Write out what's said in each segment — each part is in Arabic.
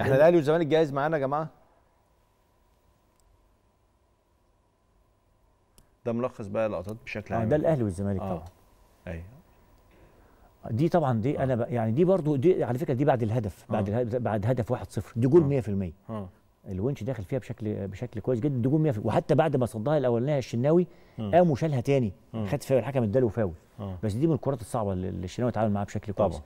إحنا الأهلي والزمالك جاهز معانا يا جماعة؟ ده ملخص بقى لقطات بشكل آه عام. ده الأهلي والزمالك آه. طبعا. أيوه. دي طبعا دي أنا ب... يعني دي برضو دي على فكرة دي بعد الهدف بعد آه. الهدف بعد هدف 1-0 دي جول 100% آه. الونش داخل فيها بشكل بشكل كويس جدا دي جول 100% وحتى بعد ما صدها الأولانية الشناوي. قام وشالها تاني. خد فاول الحكم اداله فاول. بس دي من الكرات الصعبة اللي اللي الشناوي اتعامل معاها بشكل كويس. طبعا.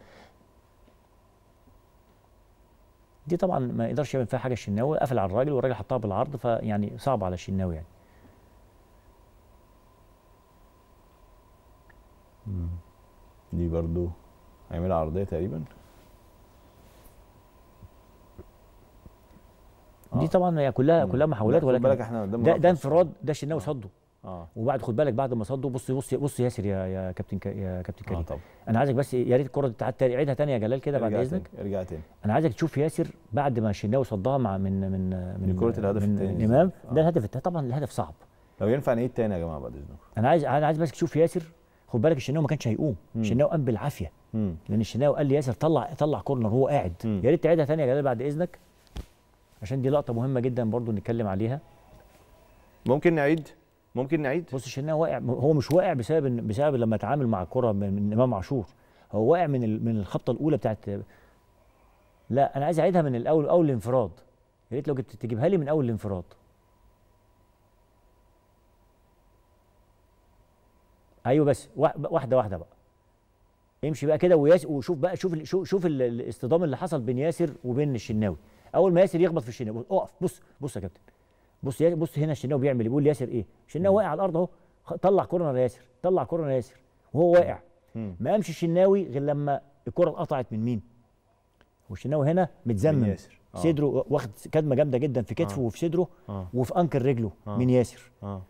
دي طبعا ما يقدرش يعمل فيها حاجة الشناوي قفل على الراجل والراجل حطها بالعرض فيعني صعب على الشناوي يعني. دي برضو هيعملها عرضية تقريبا؟ آه. دي طبعا هي كلها كلها محاولات لا، خد بالك ولكن إحنا ده, ده. انفراد ده الشناوي صده. آه. وبعد خد بالك بعد ما صده بص بص بص ياسر يا يا كابتن ك- يا كابتن آه كريم. طبعا. أنا عايزك بس يا ريت الكره تعاد تاني عيدها تاني يا جلال كده بعد إذنك. ارجع تاني. أنا عايزك تشوف ياسر بعد ما الشناوي صدها مع من من من كرة الهدف من التاني. الامام آه. ده الهدف التاني. طبعا الهدف صعب. لو ينفع نعيد تاني يا جماعة بعد إذنكم. أنا عايز أنا عايز بس تشوف ياسر. خد بالك الشناوي ما كانش هيقوم. مم. الشناوي قام بالعافية. امم لأن الشناوي قال لي ياسر طلع طلع كورنر وهو قاعد. مم. يا ريت تعيدها تاني يا جلال بعد إذنك. عشان دي لقطة مهمة جدا برضو نتكلم عليها. ممكن نعيد؟ ممكن نعيد؟ بص الشناوي واقع هو مش واقع بسبب بسبب لما اتعامل مع الكره من, إمام عاشور. هو واقع من من الخبطة الأولى بتاعت لا أنا عايز أعيدها من الأول أول الانفراد. يا ريت لو جبت تجيبها لي من أول الانفراد. أيوه بس وا- واحدة واحدة بقى. امشي بقى كده وياس وشوف بقى شوف شوف, شوف ال- الاصطدام اللي حصل بين ياسر وبين الشناوي. أول ما ياسر يخبط في الشناوي اقف. بص بص يا كابتن. بص بص هنا الشناوي بيعمل إيه؟ بيقول ياسر إيه الشناوي واقع على الأرض أهو طلع كورنر يا ياسر طلع كورنر يا ياسر وهو واقع. ما قامش الشناوي غير لما الكره اتقطعت من مين والشناوي هنا متزمم من ياسر. آه. صدره واخد كدمه جامدة جدا في كتفه آه. وفي صدره آه وفي أنكر رجله آه. من ياسر آه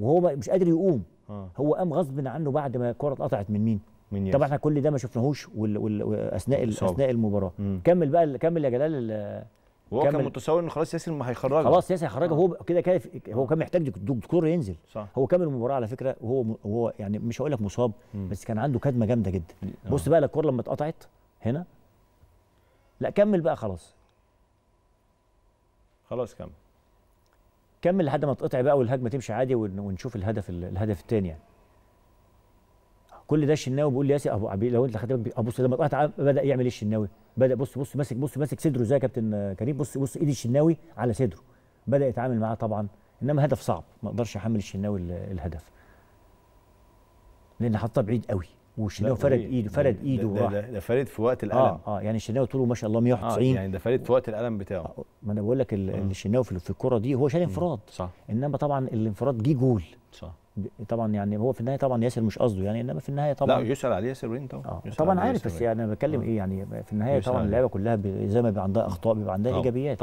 وهو مش قادر يقوم آه هو قام غصب عنه بعد ما الكره اتقطعت من مين من ياسر طبعا إحنا كل ده ما شفناهوش وال... وال... اثناء. أثناء المباراة مم. كمل بقى كمل يا جلال ال- وهو كان. متصور ان خلاص ياسر ما هيخرجه خلاص ياسر خرجه آه. هو كده كده هو كان محتاج دك- دكتور ينزل صح هو كمل المباراة على فكرة وهو وهو يعني مش هقول لك مصاب مم. بس كان عنده كدمه جامدة جدا آه. بص بقى الكوره لما اتقطعت هنا لا كمل بقى خلاص خلاص كمل كمل لحد ما تقطع بقى والهجمة تمشي عادي ون- ونشوف الهدف ال- الهدف الثاني يعني كل ده الشناوي بيقول لي ياسر ابو عبي لو أنت خدت بالك ابص لما اتقطع بدأ يعمل إيه الشناوي؟ بدا بص بص ماسك بص ماسك صدره زي يا كابتن آه، كريم. بص بص إيد الشناوي على صدره. بدأ يتعامل معاه طبعا إنما هدف صعب. ما أقدرش أحمل الشناوي ال- الهدف. لأن حطها بعيد قوي والشناوي فرد؟ ايده فرد ده- إيده ده, ده, ده فارد في وقت الألم. آه آه يعني الشناوي طوله ما شاء الله آه 190 يعني ده فارد في وقت الألم بتاعه. آه، ما أنا بقول لك آه. الشناوي في الكرة دي هو شال انفراد. صح. إنما طبعا الانفراد جه جول. صح. طبعا يعني هو في النهاية طبعا ياسر مش قصده يعني إنما في النهاية لا طبعا يسأل عليه ياسر وين طبعا آه يسأل طبعا عارف بس. يعني أنا بتكلم آه. إيه يعني في النهاية طبعا. اللعيبه كلها زي ما بيبقى عندها إخطاء بيبقى عندها طبعا. إيجابيات